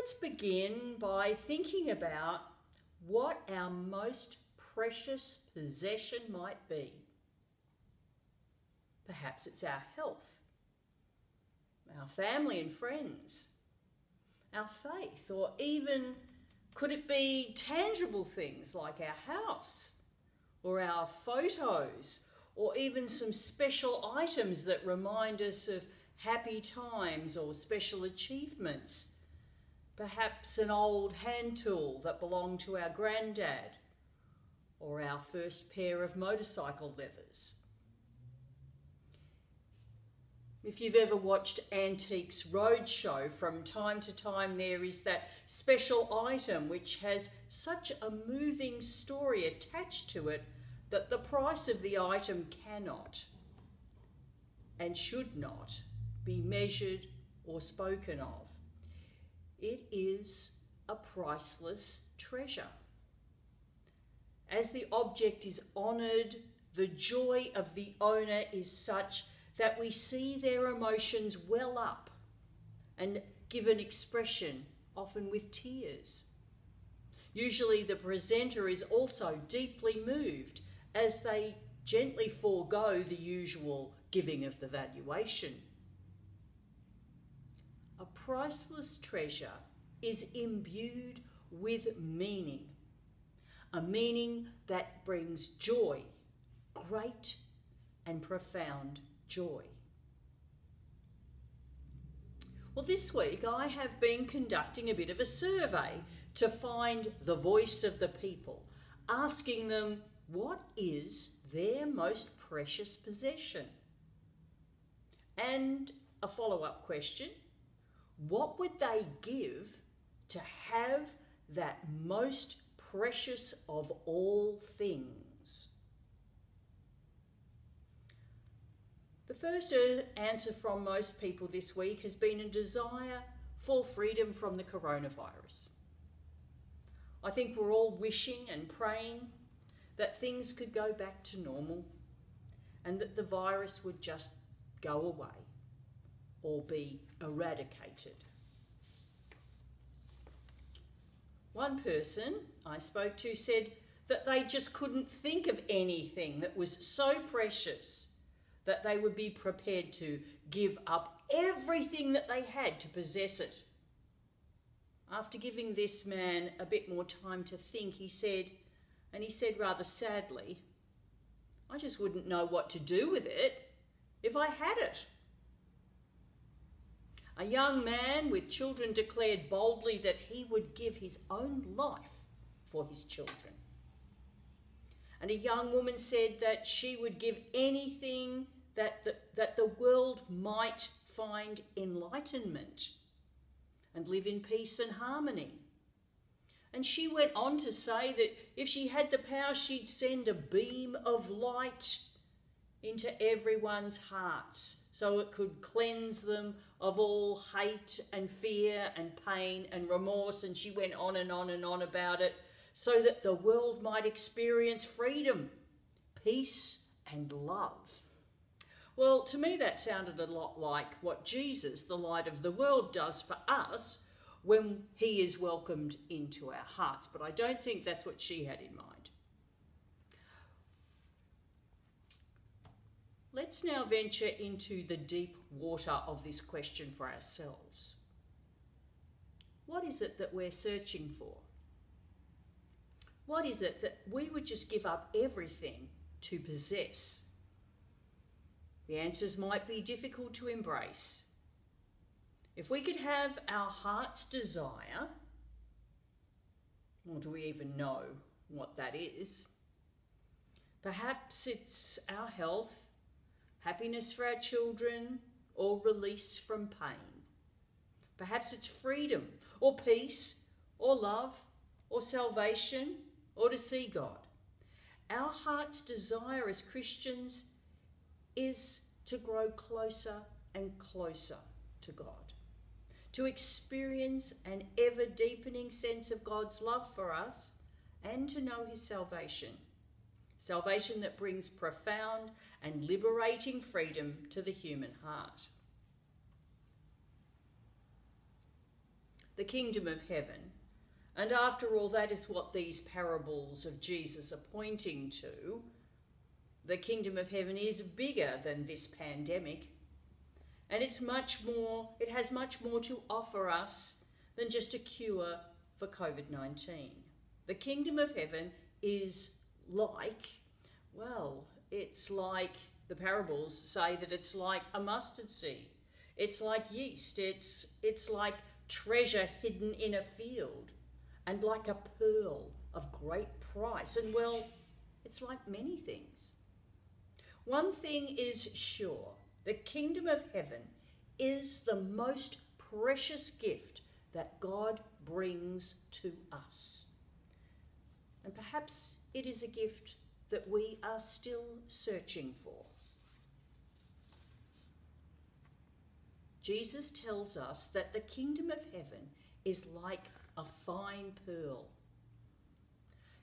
let's begin by thinking about what our most precious possession might be. Perhaps it's our health, our family and friends, our faith, or even could it be tangible things like our house or our photos or even some special items that remind us of happy times or special achievements? Perhaps an old hand tool that belonged to our granddad or our first pair of motorcycle leathers. If you've ever watched Antiques Roadshow, from time to time there is that special item which has such a moving story attached to it that the price of the item cannot and should not be measured or spoken of. It is a priceless treasure. As the object is honoured, the joy of the owner is such that we see their emotions well up and given expression, often with tears. Usually, the presenter is also deeply moved as they gently forego the usual giving of the valuation. A priceless treasure is imbued with meaning a meaning that brings joy, great and profound joy. Well, this week I have been conducting a bit of a survey to find the voice of the people, asking them what is their most precious possession? And a follow up question what would they give to have that most precious of all things? The first er, answer from most people this week has been a desire for freedom from the coronavirus. I think we're all wishing and praying that things could go back to normal and that the virus would just go away or be eradicated. One person I spoke to said that they just couldn't think of anything that was so precious that they would be prepared to give up everything that they had to possess it. After giving this man a bit more time to think, he said, and he said rather sadly, I just wouldn't know what to do with it if I had it. A young man with children declared boldly that he would give his own life for his children. And a young woman said that she would give anything that the, that the world might find enlightenment and live in peace and harmony. And she went on to say that if she had the power, she'd send a beam of light into everyone's hearts so it could cleanse them of all hate and fear and pain and remorse. And she went on and on and on about it so that the world might experience freedom, peace, and love. Well, to me, that sounded a lot like what Jesus, the light of the world, does for us when he is welcomed into our hearts. But I don't think that's what she had in mind. Let's now venture into the deep water of this question for ourselves. What is it that we're searching for? What is it that we would just give up everything to possess? The answers might be difficult to embrace. If we could have our heart's desire, or do we even know what that is? Perhaps it's our health, happiness for our children, or release from pain. Perhaps it's freedom, or peace, or love, or salvation, or to see God. Our heart's desire as Christians is to grow closer and closer to God, to experience an ever deepening sense of God's love for us, and to know His salvation salvation that brings profound and liberating freedom to the human heart. the kingdom of heaven. And after all, that is what these parables of Jesus are pointing to. The kingdom of heaven is bigger than this pandemic. And it's much more, it has much more to offer us than just a cure for COVID 19. The kingdom of heaven is like, well, it's like the parables say that it's like a mustard seed. It's like yeast. It's, it's like treasure hidden in a field and like a pearl of great price. And well, it's like many things. One thing is sure the kingdom of heaven is the most precious gift that God brings to us. And perhaps it is a gift that we are still searching for. Jesus tells us that the kingdom of heaven is like a fine pearl.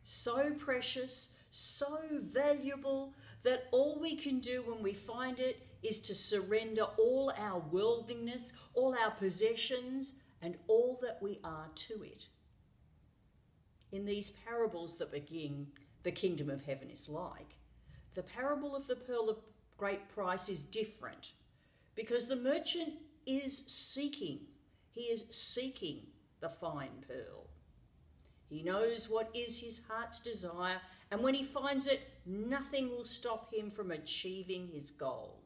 So precious, so valuable, that all we can do when we find it is to surrender all our worldliness, all our possessions, and all that we are to it. In these parables that begin, the kingdom of heaven is like, the parable of the pearl of great price is different because the merchant is seeking, he is seeking the fine pearl. He knows what is his heart's desire, and when he finds it, nothing will stop him from achieving his goal.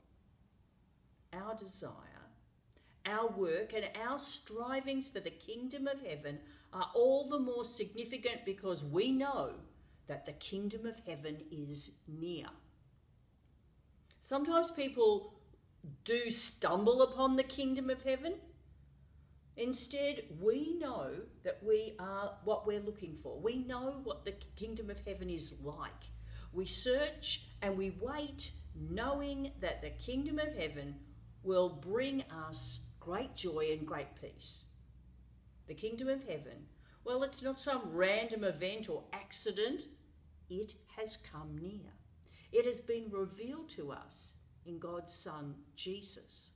Our desire, our work, and our strivings for the kingdom of heaven are all the more significant because we know that the kingdom of heaven is near. Sometimes people do stumble upon the kingdom of heaven Instead, we know that we are what we're looking for. We know what the kingdom of heaven is like. We search and we wait, knowing that the kingdom of heaven will bring us great joy and great peace. The kingdom of heaven, well, it's not some random event or accident, it has come near. It has been revealed to us in God's Son, Jesus.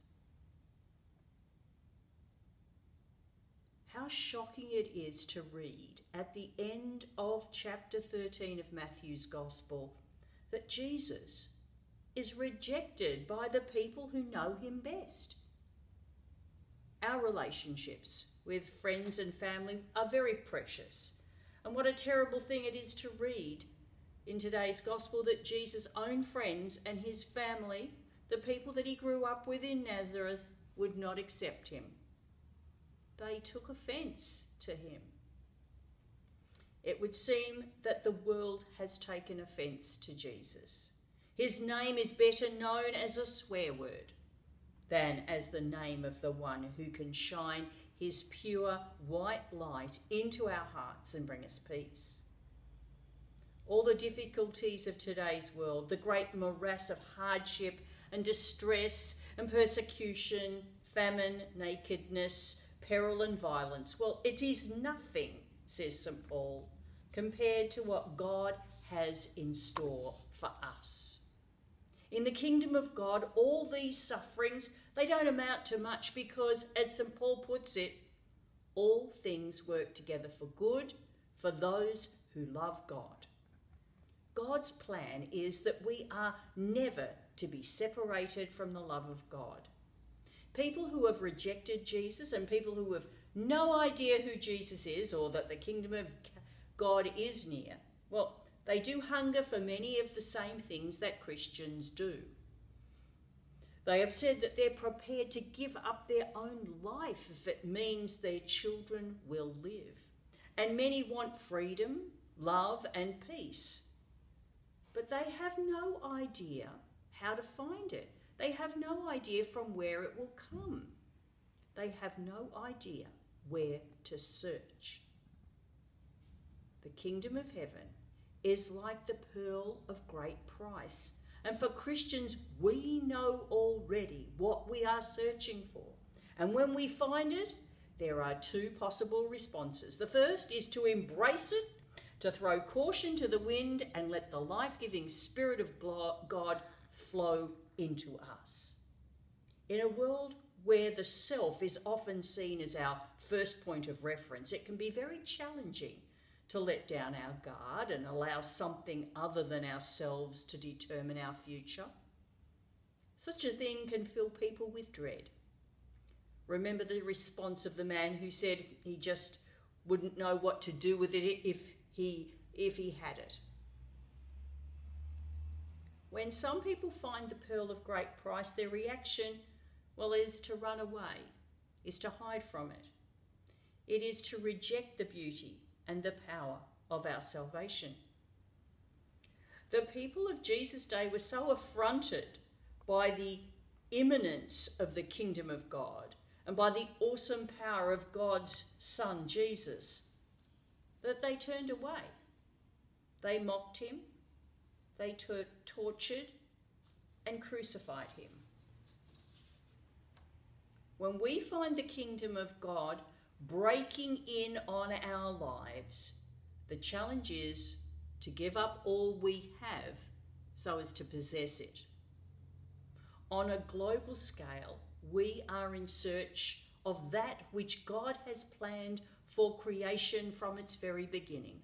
how shocking it is to read at the end of chapter 13 of Matthew's Gospel that Jesus is rejected by the people who know him best. Our relationships with friends and family are very precious. And what a terrible thing it is to read in today's Gospel that Jesus' own friends and his family, the people that he grew up with in Nazareth, would not accept him they took offence to him. It would seem that the world has taken offence to Jesus. His name is better known as a swear word than as the name of the one who can shine his pure white light into our hearts and bring us peace. All the difficulties of today's world, the great morass of hardship and distress and persecution, famine, nakedness, peril and violence. Well, it is nothing, says St. Paul, compared to what God has in store for us. In the kingdom of God, all these sufferings, they don't amount to much because, as St. Paul puts it, all things work together for good for those who love God. God's plan is that we are never to be separated from the love of God people who have rejected Jesus and people who have no idea who Jesus is or that the kingdom of God is near, well, they do hunger for many of the same things that Christians do. They have said that they're prepared to give up their own life if it means their children will live. And many want freedom, love, and peace. But they have no idea how to find it. They have no idea from where it will come. They have no idea where to search. The kingdom of heaven is like the pearl of great price. And for Christians, we know already what we are searching for. And when we find it, there are two possible responses. The first is to embrace it, to throw caution to the wind, and let the life giving Spirit of God flow into us. In a world where the self is often seen as our first point of reference, it can be very challenging to let down our guard and allow something other than ourselves to determine our future. Such a thing can fill people with dread. Remember the response of the man who said he just wouldn't know what to do with it if he if he had it. When some people find the pearl of great price, their reaction, well, is to run away, is to hide from it. It is to reject the beauty and the power of our salvation. The people of Jesus' day were so affronted by the imminence of the kingdom of God and by the awesome power of God's Son, Jesus, that they turned away. They mocked him, they tortured and crucified him. When we find the kingdom of God breaking in on our lives, the challenge is to give up all we have so as to possess it. On a global scale, we are in search of that which God has planned for creation from its very beginning.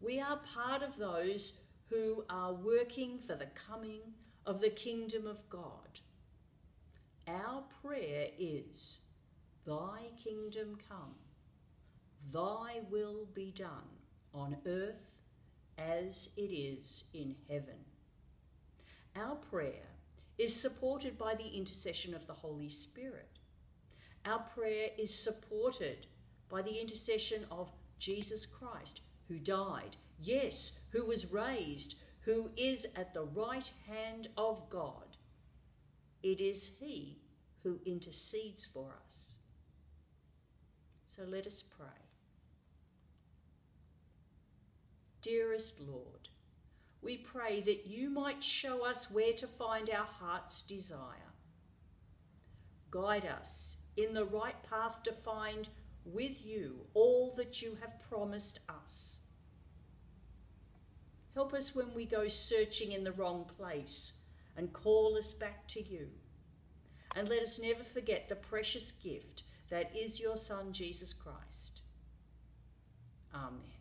We are part of those who are working for the coming of the kingdom of God. Our prayer is, Thy kingdom come, Thy will be done on earth as it is in heaven. Our prayer is supported by the intercession of the Holy Spirit. Our prayer is supported by the intercession of Jesus Christ, who died, yes, who was raised, who is at the right hand of God. It is He who intercedes for us. So let us pray. Dearest Lord, we pray that you might show us where to find our heart's desire. Guide us in the right path to find with you all that you have promised us. Help us when we go searching in the wrong place and call us back to you. And let us never forget the precious gift that is your Son, Jesus Christ. Amen.